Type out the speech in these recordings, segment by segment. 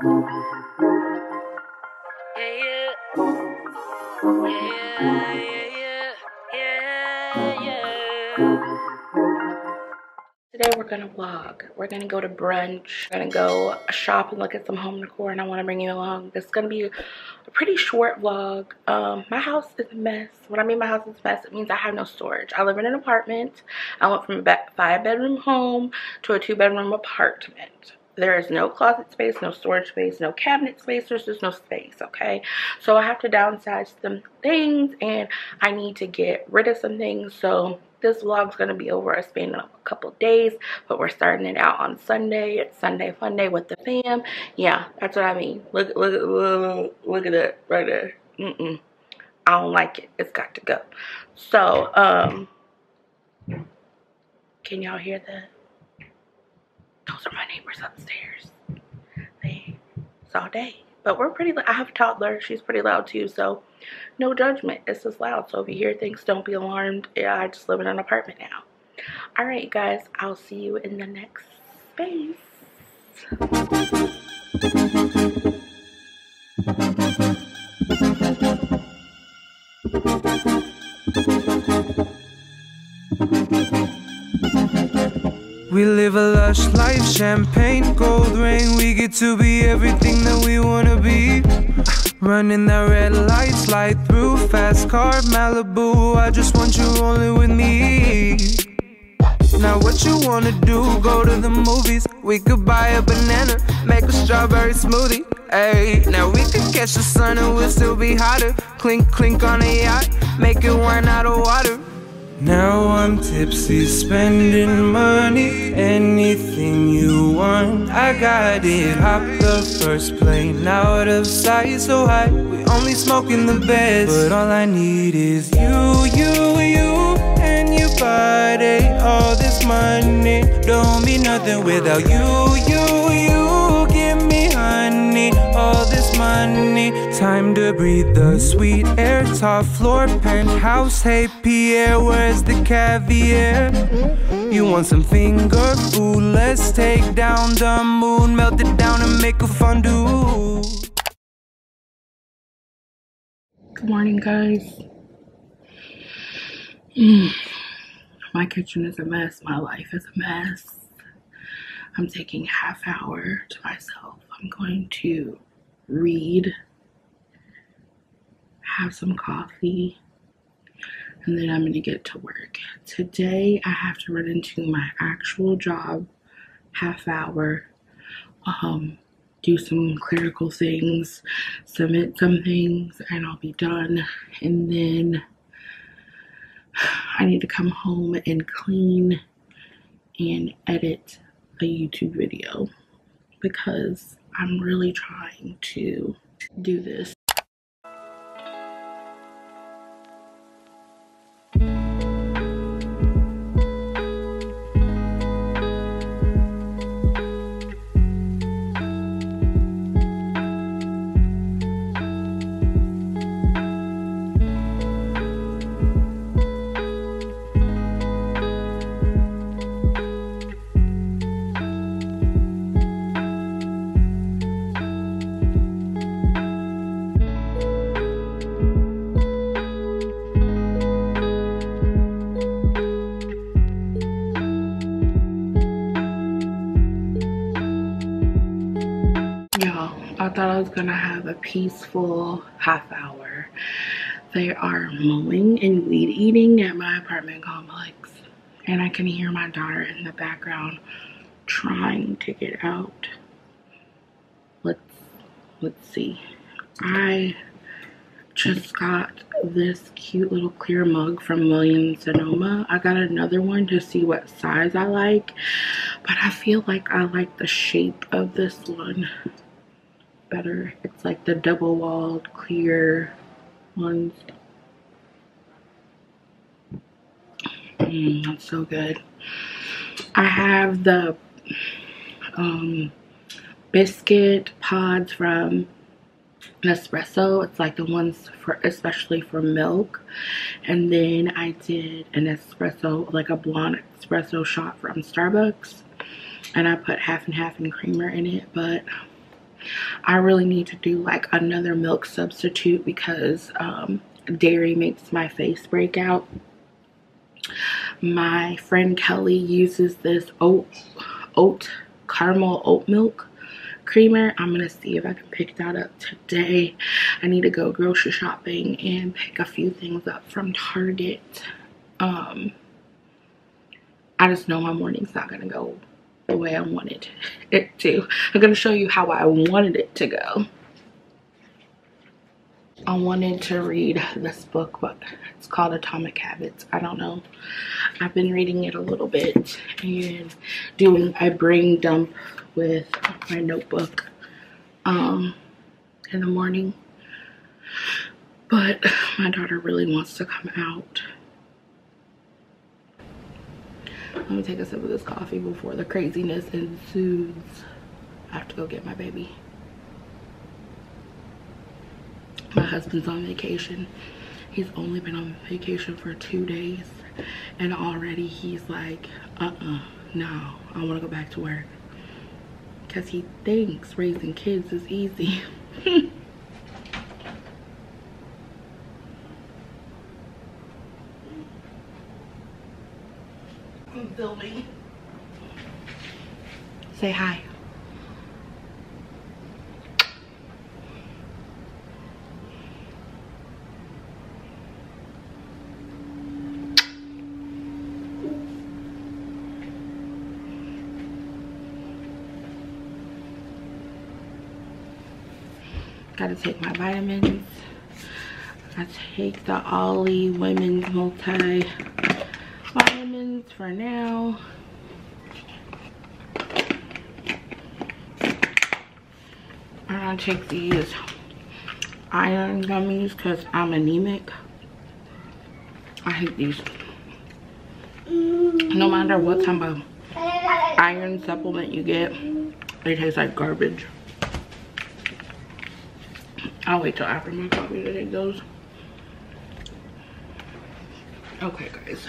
Today we're gonna vlog. We're gonna go to brunch. We're gonna go shop and look at some home decor and I wanna bring you along. This is gonna be a pretty short vlog. Um, my house is a mess. When I mean my house is a mess, it means I have no storage. I live in an apartment. I went from a five bedroom home to a two bedroom apartment there is no closet space no storage space no cabinet space. There's just no space okay? So i have to downsize some things and i need to get rid of some things. So this vlog's going to be over a span of a couple days but we're starting it out on sunday. It's sunday fun day with the fam. Yeah that's what i mean. Look look look, look at it right there. Mm -mm. i don't like it. It's got to go. So um can y'all hear that those are my neighbors upstairs they all day but we're pretty i have a toddler she's pretty loud too so no judgment. It's just loud. So if you hear things, don't be alarmed. Yeah, I just live in an apartment now. All right, guys. I'll see you in the next space. We live a lush life, champagne, gold rain. We get to be everything that we wanna be. Running that red light, slide through fast car, Malibu. I just want you only with me. Now what you wanna do? Go to the movies. We could buy a banana, make a strawberry smoothie. Hey, now we could catch the sun and we'll still be hotter. Clink clink on a yacht, make it wine out of water. Now I'm tipsy, spending money, anything you want. I got it, hop the first plane out of sight, so high. We only smoke in the best, but all I need is you, you, you, and your body. All this money don't mean nothing without you. Time to breathe the sweet air, top floor, penthouse. Hey Pierre, where's the caviar? You want some finger food? Let's take down the moon, melt it down and make a fondue. Good morning, guys. My kitchen is a mess. My life is a mess. I'm taking half hour to myself. I'm going to read have some coffee, and then I'm gonna get to work. Today, I have to run into my actual job, half hour, um, do some clerical things, submit some things, and I'll be done. And then I need to come home and clean and edit a YouTube video because I'm really trying to do this gonna have a peaceful half hour. They are mowing and weed eating at my apartment complex. And I can hear my daughter in the background trying to get out. Let's let's see. I just got this cute little clear mug from Williams Sonoma. I got another one to see what size I like, but I feel like I like the shape of this one better. It's like the double walled clear ones. Mm, that's so good. I have the um, biscuit pods from Nespresso. It's like the ones for especially for milk. And then I did an espresso, like a blonde espresso shot from Starbucks. And I put half and half and creamer in it. But I really need to do like another milk substitute because um, dairy makes my face break out. My friend Kelly uses this oat, oat caramel oat milk creamer. I'm going to see if I can pick that up today. I need to go grocery shopping and pick a few things up from Target. Um, I just know my morning's not going to go the way I wanted it to. I'm going to show you how I wanted it to go. I wanted to read this book, but it's called Atomic Habits. I don't know. I've been reading it a little bit and doing a brain dump with my notebook um, in the morning. But my daughter really wants to come out Let me take a sip of this coffee before the craziness ensues. I have to go get my baby. My husband's on vacation. He's only been on vacation for two days. And already he's like, uh-uh, no, I want to go back to work. Because he thinks raising kids is easy. filming. Say hi. Gotta take my vitamins. I take the Olly Women's Multi for now. I'm gonna take these iron gummies because I'm anemic. I hate these. No matter what type of iron supplement you get, they taste like garbage. I'll wait till after my coffee to take those. Okay, guys.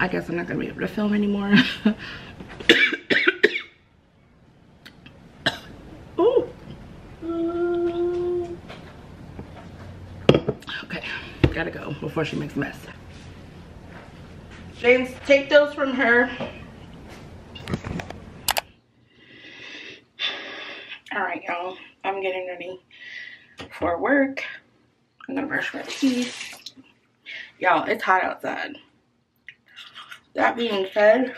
I guess I'm not gonna be able to film anymore. Ooh. Okay, gotta go before she makes a mess. James, take those from her. All right, y'all. I'm getting ready for work. I'm gonna brush my teeth. Y'all, it's hot outside. That being said,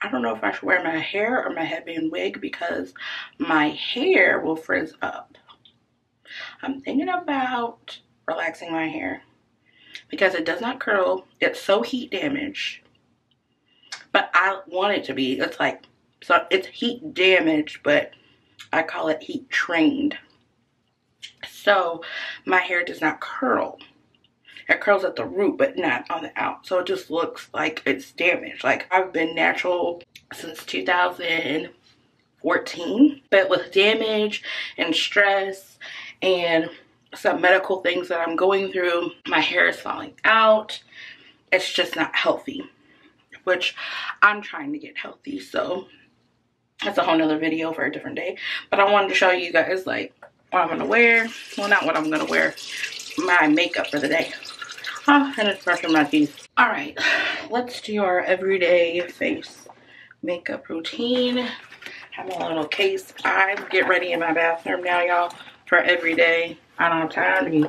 I don't know if I should wear my hair or my headband wig because my hair will frizz up. I'm thinking about relaxing my hair because it does not curl. It's so heat damaged. But I want it to be. It's like, so it's heat damaged, but I call it heat trained. So my hair does not curl. It curls at the root, but not on the out. So it just looks like it's damaged. Like I've been natural since 2014, but with damage and stress and some medical things that I'm going through, my hair is falling out. It's just not healthy, which I'm trying to get healthy. So that's a whole nother video for a different day. But I wanted to show you guys like what I'm gonna wear. Well, not what I'm gonna wear, my makeup for the day. Oh, and it's brushing my teeth. All right, let's do our everyday face makeup routine. Have a little case. I get ready in my bathroom now, y'all, for every day. I don't have time to be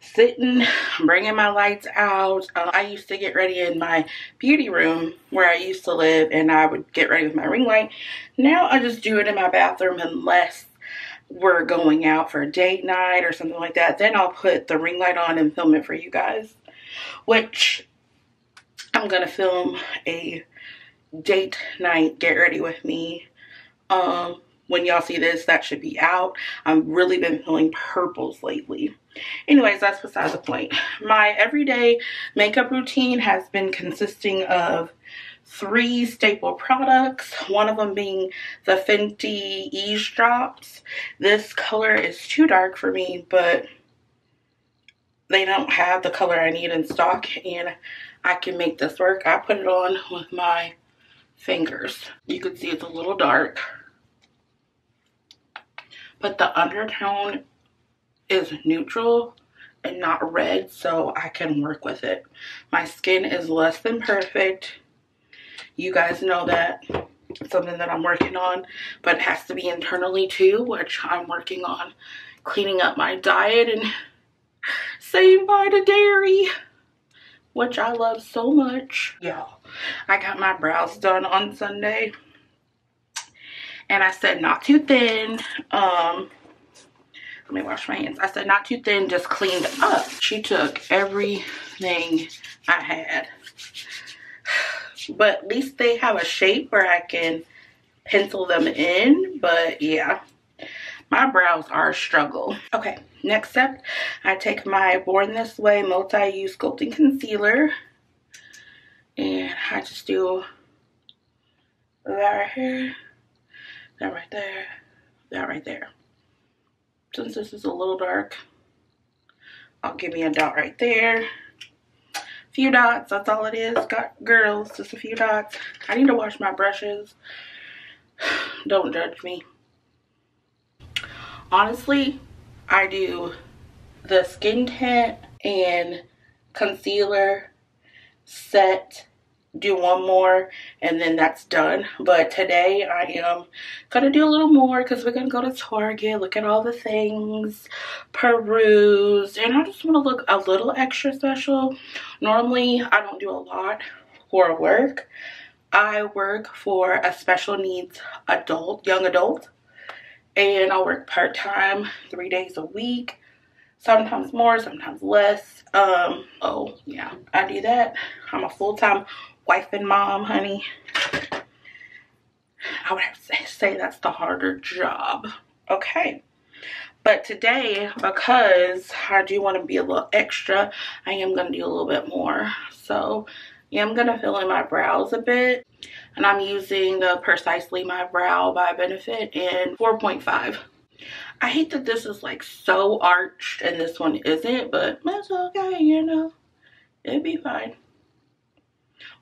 sitting, bringing my lights out. Uh, I used to get ready in my beauty room where I used to live and I would get ready with my ring light. Now I just do it in my bathroom unless we're going out for a date night or something like that, then I'll put the ring light on and film it for you guys. Which I'm to film a date night, get ready with me. Um, when y'all see this, that should be out. I've really been feeling purples lately. Anyways, that's beside the point. My everyday makeup routine has been consisting of three staple products, one of them being the Fenty Eaze Drops. This color is too dark for me, but they don't have the color I need in stock and I can make this work. I put it on with my fingers. You can see it's a little dark. but the undertone is neutral and not red so I can work with it. My skin is less than perfect. You guys know that. Something that I'm working on, but it has to be internally too, which I'm working on cleaning up my diet and saying bye to dairy, which I love so much. Y'all, I got my brows done on Sunday and I said not too thin. Um, let me wash my hands. I said not too thin, just cleaned up. She took everything I had. But at least they have a shape where I can pencil them in. But yeah, my brows are a struggle. Okay, next step, I take my Born This Way Multi-Use Sculpting Concealer. And I just do that right here, that right there, that right there since this is a little dark, I'll give me a dot right there. Few dots, that's all it is. Got girls, just a few dots. I need to wash my brushes. Don't judge me. Honestly, I do the skin tint and concealer set do one more and then that's done. But today i am gonna do a little more because we're gonna go to target look at all the things peruse and i just want to look a little extra special. Normally i don't do a lot for work. I work for a special needs adult young adult and i work part-time three days a week sometimes more sometimes less. Um oh yeah i do that. I'm a full-time wife and mom, honey. I would have to say that's the harder job. Okay. But today, because I do want to be a little extra, I am going to do a little bit more. So, yeah, I'm going to fill in my brows a bit. And I'm using the Precisely My Brow by Benefit in 4.5. I hate that this is like so arched and this one isn't, but that's okay, you know. It'd be fine.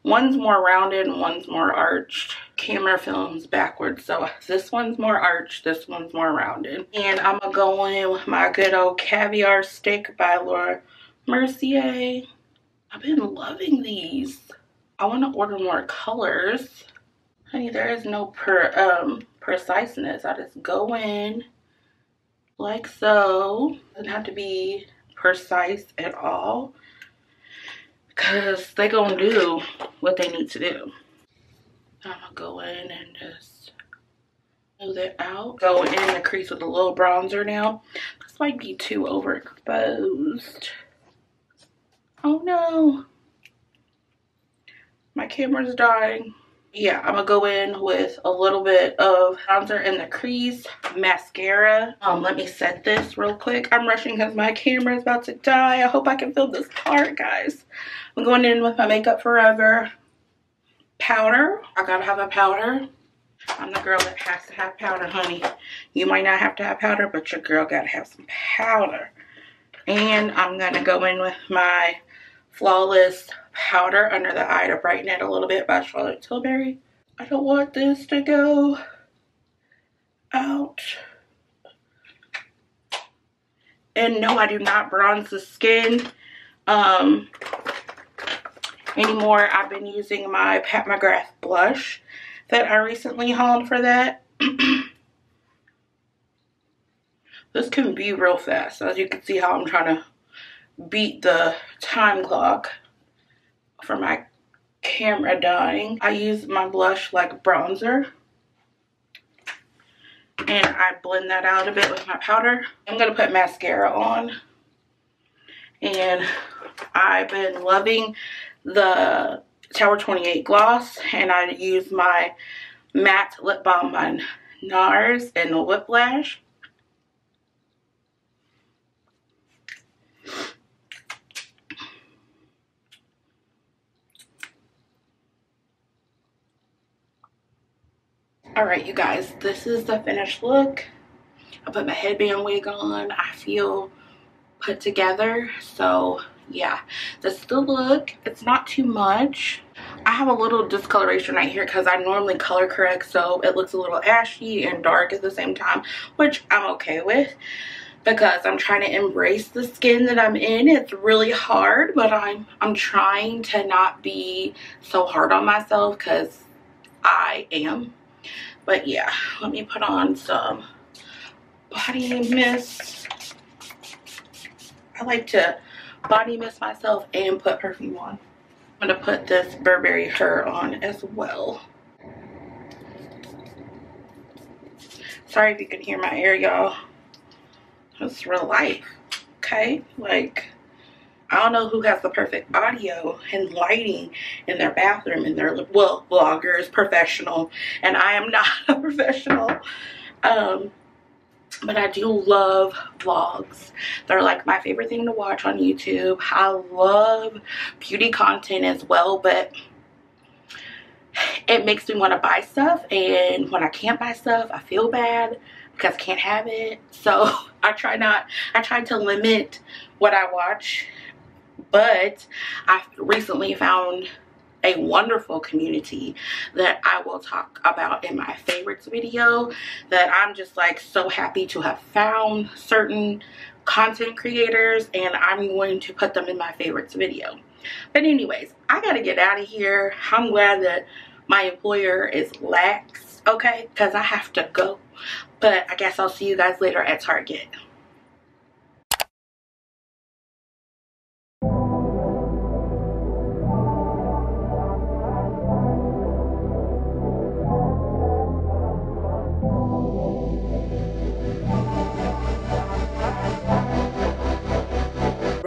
One's more rounded and one's more arched. Camera films backwards. So this one's more arched, this one's more rounded. And I'm gonna go in with my good old caviar stick by Laura Mercier. I've been loving these. I want to order more colors. Honey, there is no per um preciseness. I just go in like so. Doesn't have to be precise at all because they gonna do what they need to do. I'm gonna go in and just move it out. Go in the crease with a little bronzer now. This might be too overexposed. Oh no. My camera's dying. Yeah, I'm gonna go in with a little bit of bronzer in the crease, mascara. Um, let me set this real quick. I'm rushing because my camera is about to die. I hope I can film this part, guys. I'm going in with my Makeup Forever powder. I gotta have a powder. I'm the girl that has to have powder, honey. You might not have to have powder, but your girl gotta have some powder. And I'm gonna go in with my Flawless powder under the eye to brighten it a little bit by Charlotte Tilbury. I don't want this to go out. And no, I do not bronze the skin. Um, anymore. I've been using my Pat McGrath blush that I recently hauled for that. this can be real fast. As you can see how I'm trying to beat the time clock for my camera dying. I use my blush like bronzer. And I blend that out a bit with my powder. I'm going to put mascara on. And I've been loving the Tower 28 gloss and I use my matte lip balm by NARS and the Whiplash. Alright you guys, this is the finished look. I put my headband wig on. I feel put together. So yeah this is the look it's not too much i have a little discoloration right here because i normally color correct so it looks a little ashy and dark at the same time which i'm okay with because i'm trying to embrace the skin that i'm in it's really hard but i'm i'm trying to not be so hard on myself because i am but yeah let me put on some body mist i like to body mist myself and put perfume on. I'm gonna put this Burberry Her on as well. Sorry if you can hear my air, y'all. It's real life, okay? Like, I don't know who has the perfect audio and lighting in their bathroom in their, well, vloggers, professional, and I am not a professional. Um, but I do love vlogs. They're like my favorite thing to watch on YouTube. I love beauty content as well, but it makes me want to buy stuff and when I can't buy stuff, I feel bad because I can't have it. So I try not, I try to limit what I watch, but I recently found a wonderful community that I will talk about in my favorites video that I'm just like so happy to have found certain content creators and I'm going to put them in my favorites video. But anyways, I gotta get out of here. I'm glad that my employer is lax, okay? Because I have to go. But I guess I'll see you guys later at Target.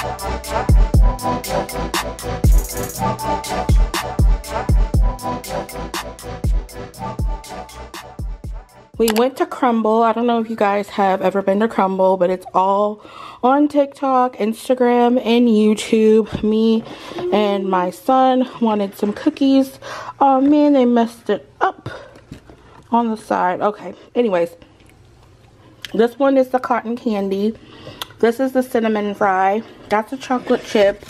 we went to Crumbl. I don't know if you guys have ever been to Crumbl, but it's all on TikTok, Instagram, and YouTube. Me and my son wanted some cookies. Oh man, they messed it up on the side. Okay, anyways. This one is the cotton candy. This is the cinnamon fry. That's a chocolate chip.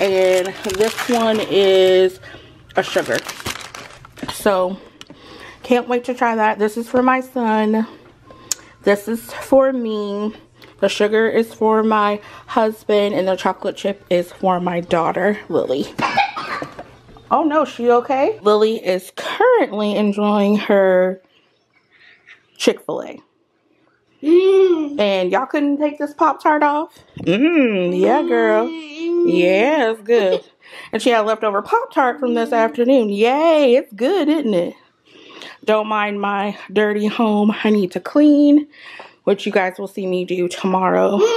And this one is a sugar. So, can't wait to try that. This is for my son. This is for me. The sugar is for my husband and the chocolate chip is for my daughter, Lily. Oh no, she okay? Lily is currently enjoying her Chick-fil-A. Mm. And y'all couldn't take this Pop-Tart off? Mmm, yeah girl. Yeah, it's good. and she had leftover Pop-Tart from this afternoon. Yay, it's good, isn't it? Don't mind my dirty home. I need to clean, which you guys will see me do tomorrow.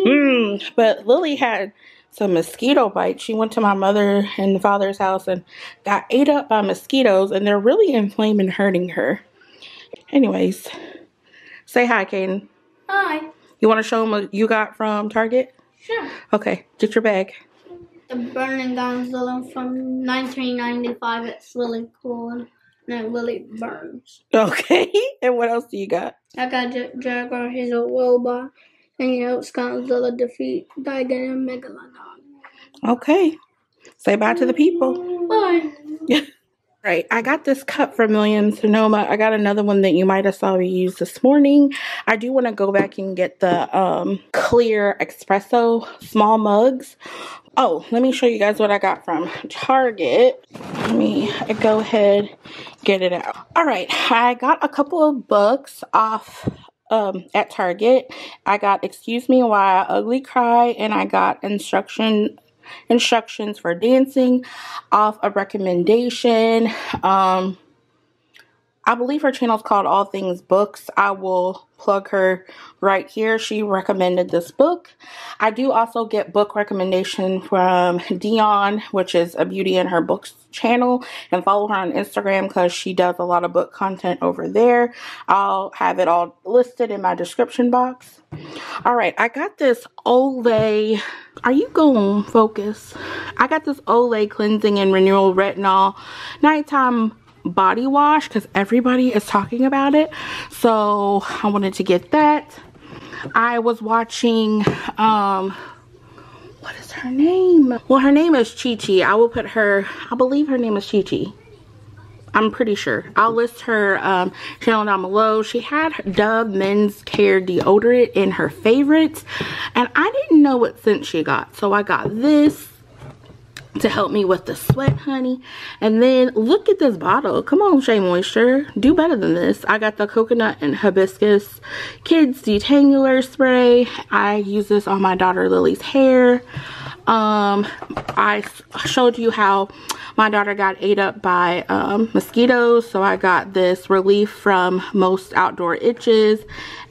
Mm, but Lily had some mosquito bites. She went to my mother and father's house and got ate up by mosquitoes, and they're really inflaming and hurting her. Anyways, say hi, Kaden. Hi. You want to show them what you got from Target? Sure. Okay, get your bag. the Burning Godzilla from 1995. It's really cool and it really burns. Okay. And what else do you got? I got J- Jaguar. He's a robot. And you know, it's Godzilla defeat Gigan and Megalodon. Okay. Say bye to the people. Bye. Right, I got this cup from Williams Sonoma. I got another one that you might have saw me use this morning. I do want to go back and get the um, clear espresso small mugs. Oh, let me show you guys what I got from Target. Let me go ahead get it out. All right, I got a couple of books off um, at Target. I got Excuse Me While I Ugly Cry and I got Instruction instructions for dancing off a recommendation. Um, I believe her channel is called All Things Books. I will plug her right here. She recommended this book. I do also get book recommendation from Dion, which is a beauty in her books channel and follow her on Instagram because she does a lot of book content over there. I'll have it all listed in my description box. All right, I got this Olay. Are you going focus? I got this Olay cleansing and renewal retinol nighttime body wash because everybody is talking about it. So I wanted to get that. I was watching um what is her name? Well, her name is Chi Chi. I will put her, I believe her name is Chi Chi. I'm pretty sure. I'll list her um, channel down below. She had Dove Men's Care Deodorant in her favorites. And I didn't know what scent she got. So I got this to help me with the sweat, honey. And then look at this bottle. Come on, Shea Moisture. Do better than this. I got the coconut and hibiscus kids detangler spray. I use this on my daughter Lily's hair. Um, I showed you how my daughter got ate up by um, mosquitoes. So I got this relief from most outdoor itches.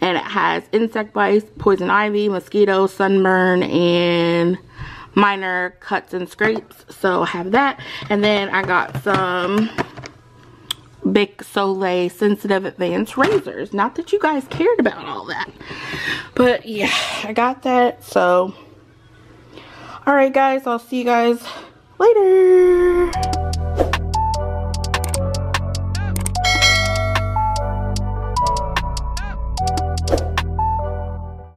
And it has insect bites, poison ivy, mosquito, sunburn, and minor cuts and scrapes. So I have that. And then I got some Bic Soleil Sensitive Advanced Razors. Not that you guys cared about all that. But yeah, I got that. So, alright guys, I'll see you guys later.